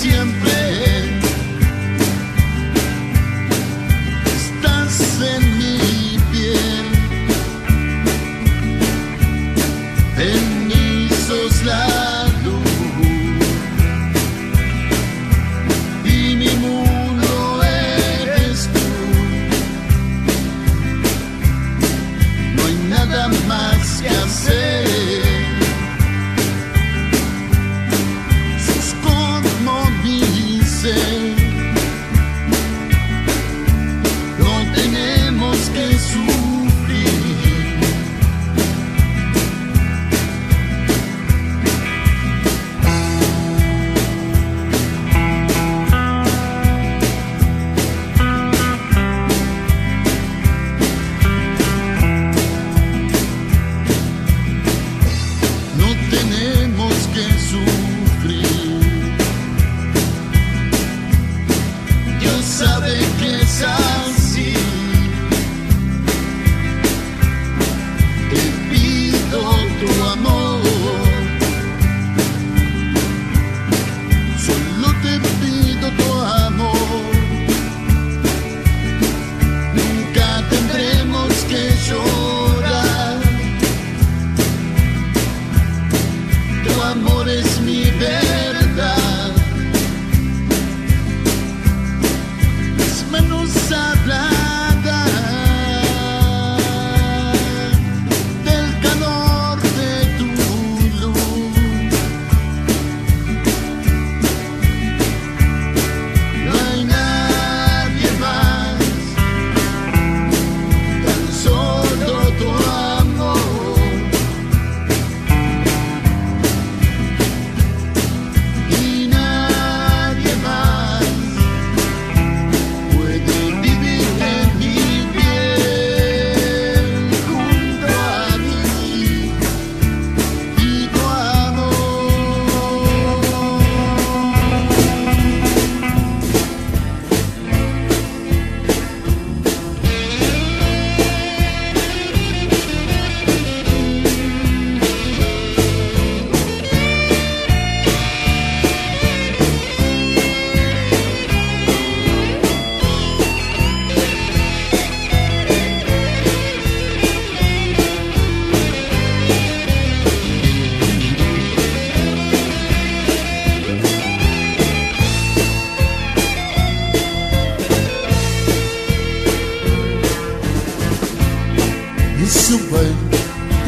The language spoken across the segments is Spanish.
Siempre estás en mi piel, en mí sos la luz, y ninguno eres tú, no hay nada más que hacer.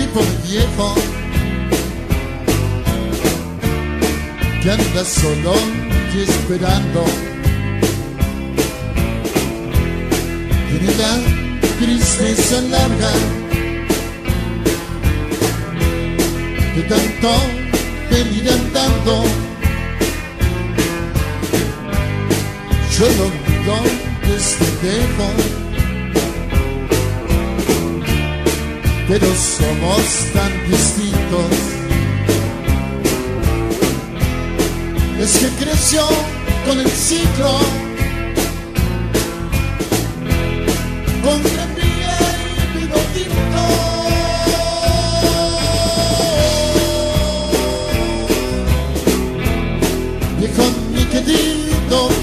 Tipo viejo que anda solo y esperando. Tiene la tristeza larga de tanto venir andando. Yo lo miro desde lejos. Pero somos tan distintos. Es que creció con el ciclo, con mi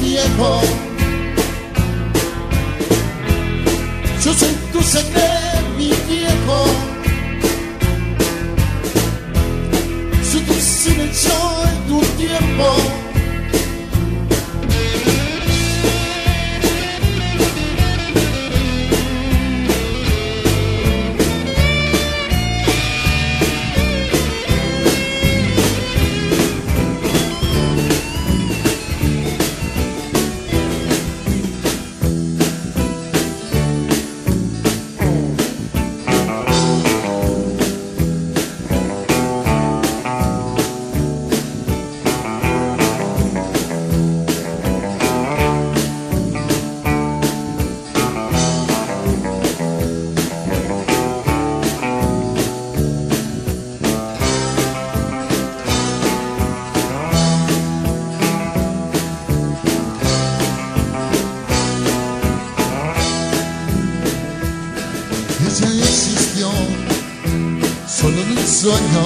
viejo, yo soy tu sangre, sueño.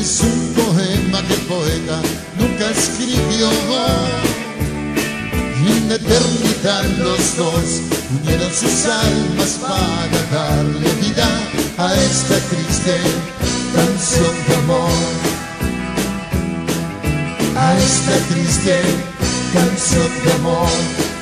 Es un poema que el poeta nunca escribió. Y en eternidad los dos unieron sus almas para darle vida a esta triste canción de amor. A esta triste canción de amor.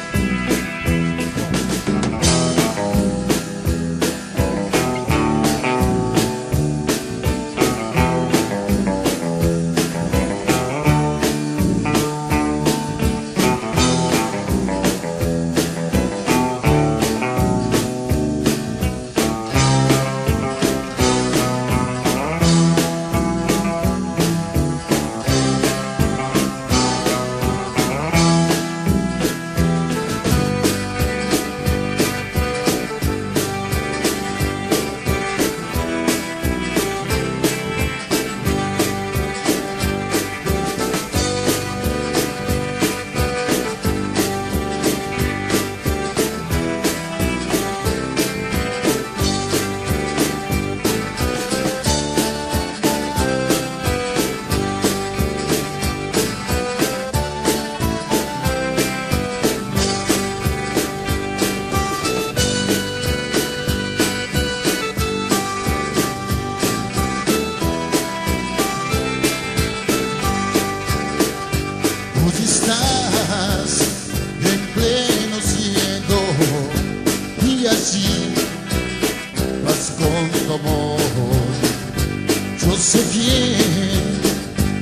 Yo sé bien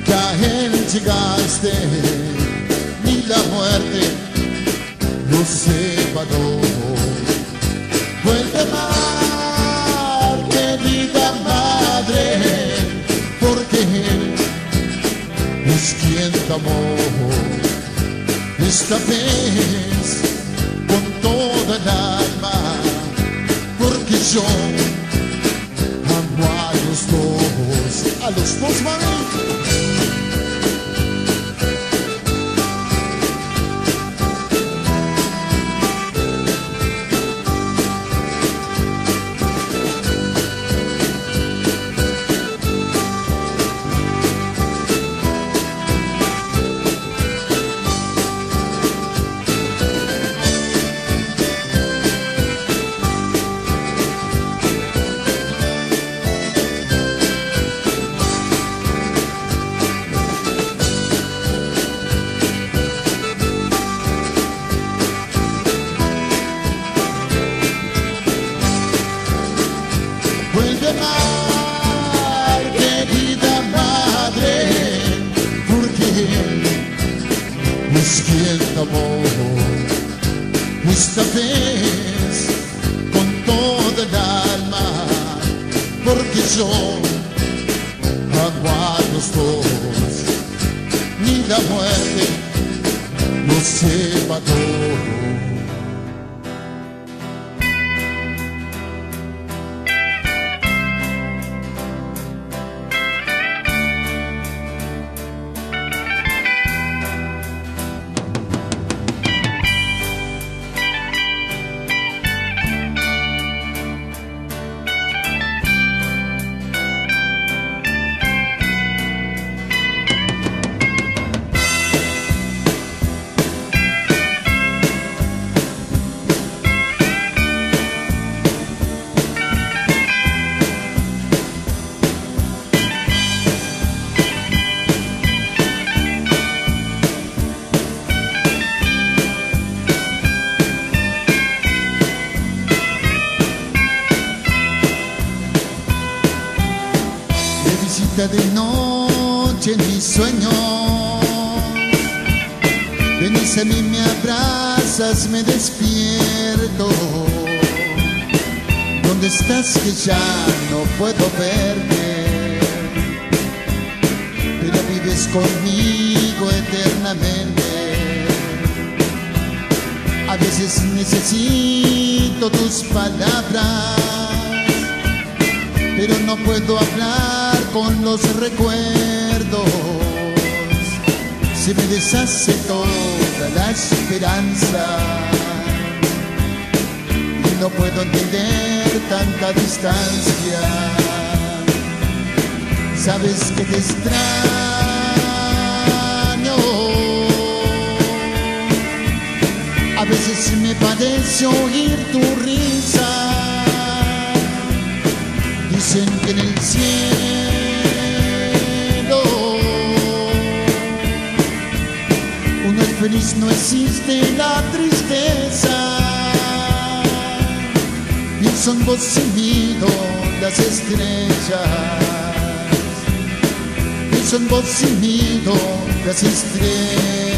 que a él llegaste, ni la muerte nos separó. Vuelve mar, querida madre, porque él es quien te amó. Esta vez con toda el alma, porque yo dos, a los dos, mami. Con toda el alma, porque yo amo a los dos, ni la muerte nos separó. De noche en mis sueños. Venís a mí, me abrazas, me despierto. ¿Dónde estás que ya no puedo verte? Pero vives conmigo eternamente. A veces necesito tus palabras pero no puedo hablar con los recuerdos. Se me deshace toda la esperanza y no puedo entender tanta distancia. Sabes que te extraño. A veces me parece oír tu risa dicen que en el cielo feliz, no existe la tristeza. Pienso en vos y las estrellas. Pienso en vos y las estrellas.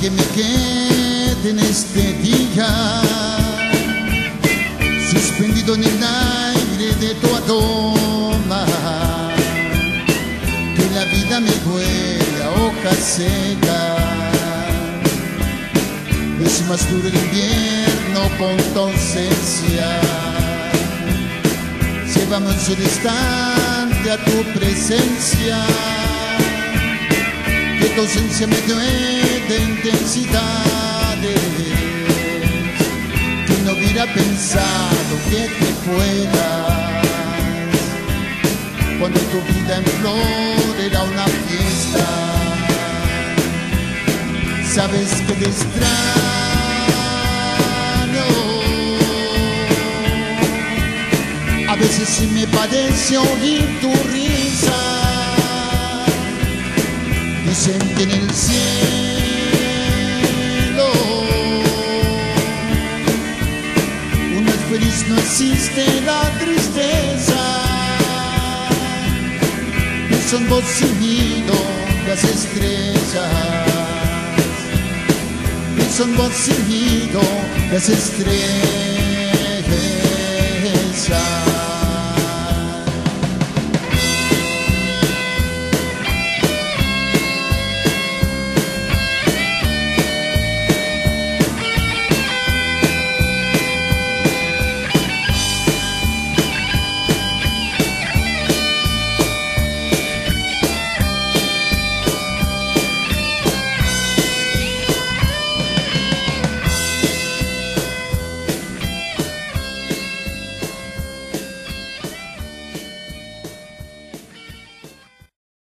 Que me quede en este día, suspendido en el aire de tu aroma. Que la vida me huele a hoja seca. Es más duro el invierno con tu ausencia. Llévame un instante a tu presencia que tu ausencia me dio de intensidades que no hubiera pensado que te fueras cuando tu vida en flor era una fiesta sabes que te extraño. A veces sí me padece oír tu risa. Dicen que en el cielo no existe la tristeza. Vos y mío las estrellas son vos y las estrellas.